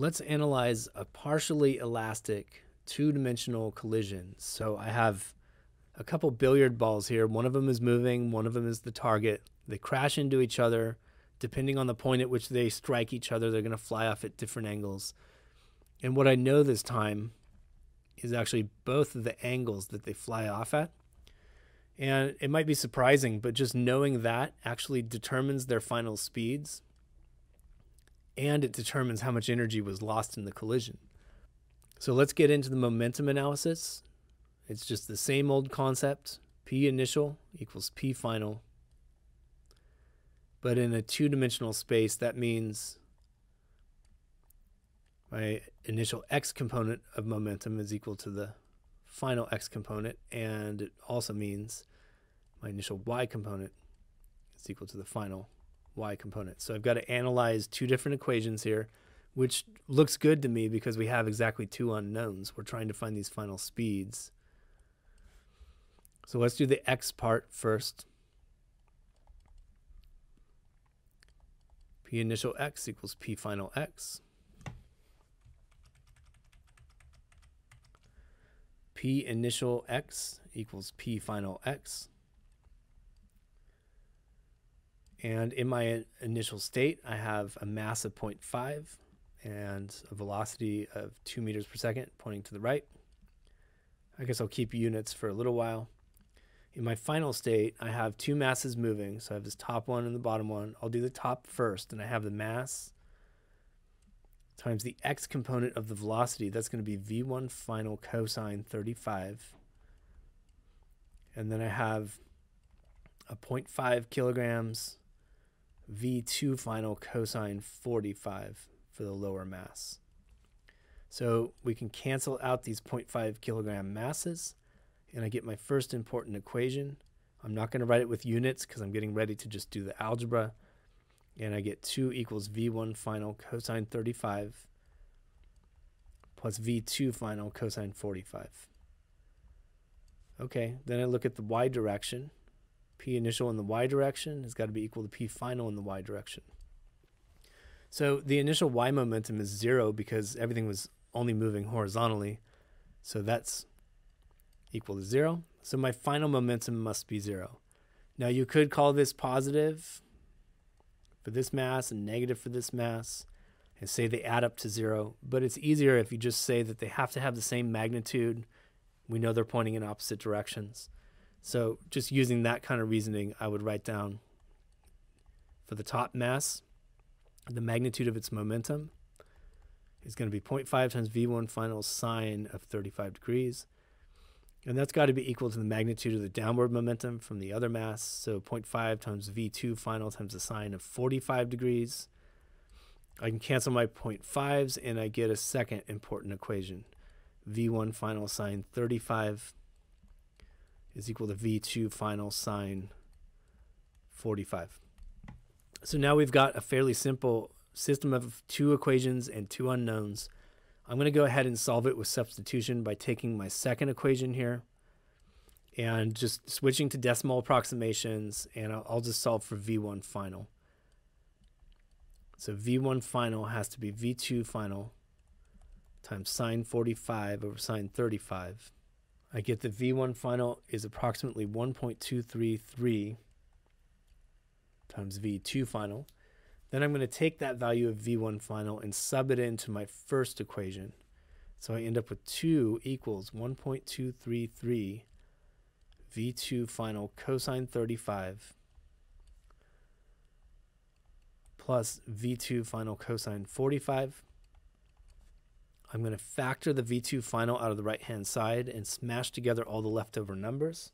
Let's analyze a partially elastic two-dimensional collision. So I have a couple billiard balls here. One of them is moving, one of them is the target. They crash into each other. Depending on the point at which they strike each other, they're going to fly off at different angles. And what I know this time is actually both of the angles that they fly off at. And it might be surprising, but just knowing that actually determines their final speeds and it determines how much energy was lost in the collision. So let's get into the momentum analysis. It's just the same old concept. P initial equals P final. But in a two-dimensional space, that means my initial x component of momentum is equal to the final x component, and it also means my initial y component is equal to the final y component. So I've got to analyze two different equations here, which looks good to me because we have exactly two unknowns. We're trying to find these final speeds. So let's do the x part first. P initial x equals P final x. P initial x equals P final x. And in my initial state, I have a mass of 0.5 and a velocity of 2 meters per second pointing to the right. I guess I'll keep units for a little while. In my final state, I have two masses moving. So I have this top one and the bottom one. I'll do the top first, and I have the mass times the x component of the velocity. That's going to be v1 final cosine 35. And then I have a 0.5 kilograms v2 final cosine 45 for the lower mass. So we can cancel out these 0.5 kilogram masses and I get my first important equation. I'm not going to write it with units because I'm getting ready to just do the algebra. And I get 2 equals v1 final cosine 35 plus v2 final cosine 45. Okay, then I look at the y direction. P initial in the y direction has got to be equal to P final in the y direction. So the initial y momentum is zero because everything was only moving horizontally. So that's equal to zero. So my final momentum must be zero. Now you could call this positive for this mass and negative for this mass and say they add up to zero, but it's easier if you just say that they have to have the same magnitude. We know they're pointing in opposite directions. So just using that kind of reasoning, I would write down for the top mass, the magnitude of its momentum is going to be 0.5 times v1 final sine of 35 degrees. And that's got to be equal to the magnitude of the downward momentum from the other mass. So 0.5 times v2 final times the sine of 45 degrees. I can cancel my 0.5s and I get a second important equation. v1 final sine 35 is equal to V2 final sine 45. So now we've got a fairly simple system of two equations and two unknowns. I'm going to go ahead and solve it with substitution by taking my second equation here and just switching to decimal approximations and I'll, just solve for V1 final. So V1 final has to be V2 final times sine 45 over sine 35 I get the V1 final is approximately 1.233 times V2 final. Then I'm going to take that value of V1 final and sub it into my first equation. So I end up with 2 equals 1.233 V2 final cosine 35 plus V2 final cosine 45 I'm going to factor the V2 final out of the right-hand side and smash together all the leftover numbers.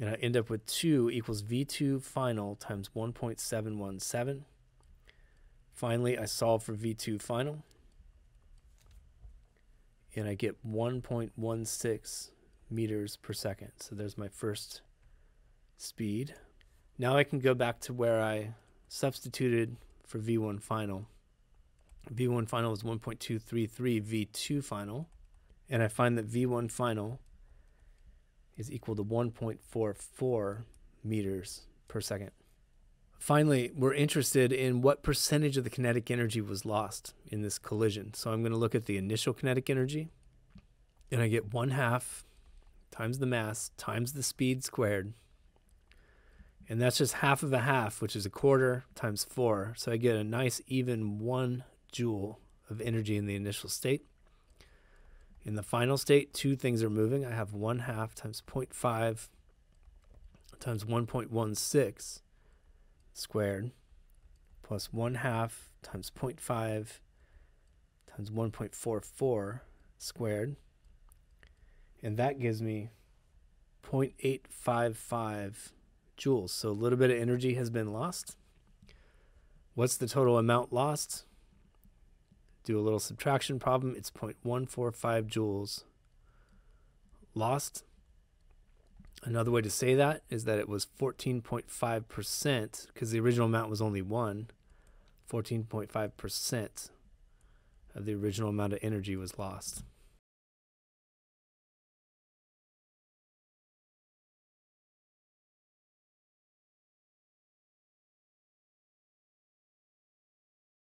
And I end up with 2 equals V2 final times 1.717. Finally, I solve for V2 final. And I get 1.16 meters per second. So there's my first speed. Now I can go back to where I substituted for V1 final. V1 final is 1.233 V2 final. And I find that V1 final is equal to 1.44 meters per second finally, we're interested in what percentage of the kinetic energy was lost in this collision. So I'm going to look at the initial kinetic energy, and I get 1 half times the mass times the speed squared. And that's just half of a half, which is a quarter times 4. So I get a nice even 1 joule of energy in the initial state. In the final state, two things are moving. I have 1 half times 0.5 times 1.16 squared plus 1 half times 0.5 times 1.44 squared. And that gives me 0.855 joules. So a little bit of energy has been lost. What's the total amount lost? Do a little subtraction problem. It's 0.145 joules lost. Another way to say that is that it was 14.5% because the original amount was only 1. 14.5% of the original amount of energy was lost.